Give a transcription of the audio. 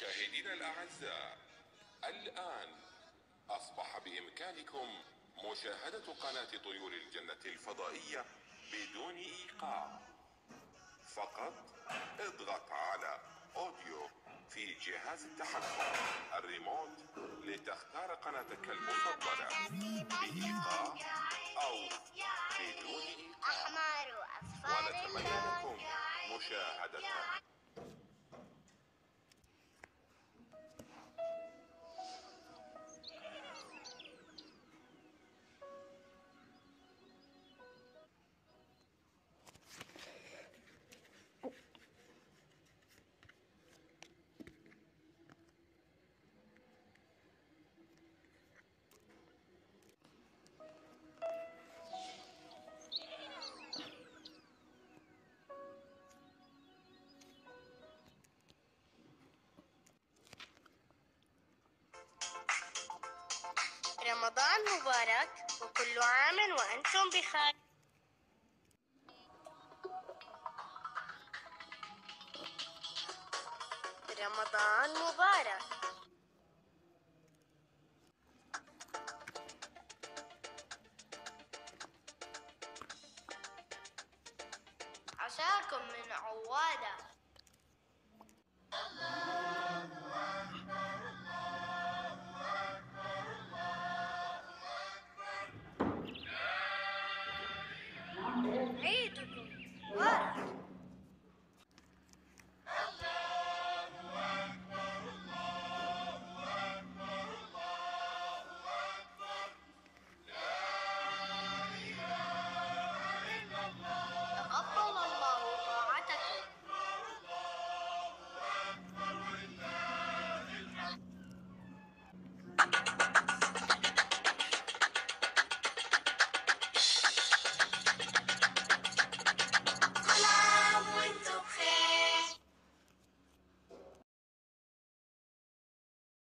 مستمعينا الأعزاء الآن أصبح بإمكانكم مشاهدة قناة طيور الجنة الفضائية بدون إيقاع. فقط اضغط على أوديو في جهاز التحكم الريموت لتختار قناتك المفضلة بإيقاع أو بدون وأصفر ونتمنى لكم مشاهدتها رمضان مبارك وكل عام وأنتم بخير. رمضان مبارك. عساكم من عوادة. عيدكم مبارك